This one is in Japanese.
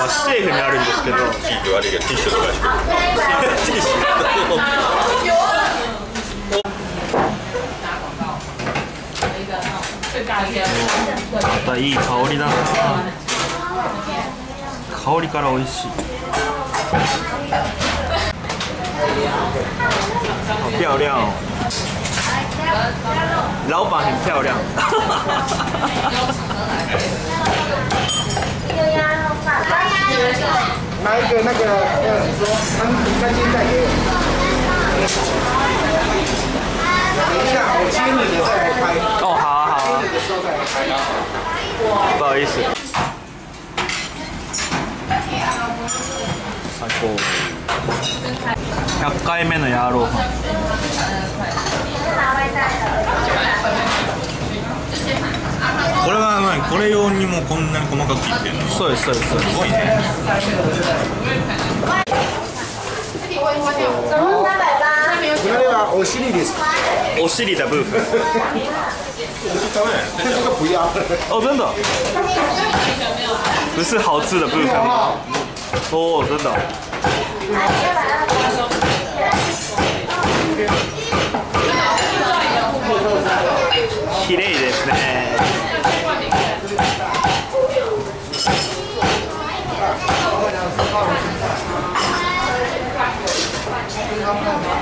は市政府にあるんですけど。地域悪いけどティッシュとかしてるティッシュまたいい香りだな。香りから美味しい。好漂亮哦老板很漂亮拿一个那个呃，你说三三斤带给我。等一下，我接你的再来拍。哦好啊好啊接你的时候再来拍啊。不好意思最高100回目のヤーローハンこれは何これ用にもこんなに細かく切ってんの？すそうですそうですそうです。ごいね。これはお尻です。か？お尻的部分这个不要。哦真的不是好吃的部分吗哦真的綺麗ですね 네.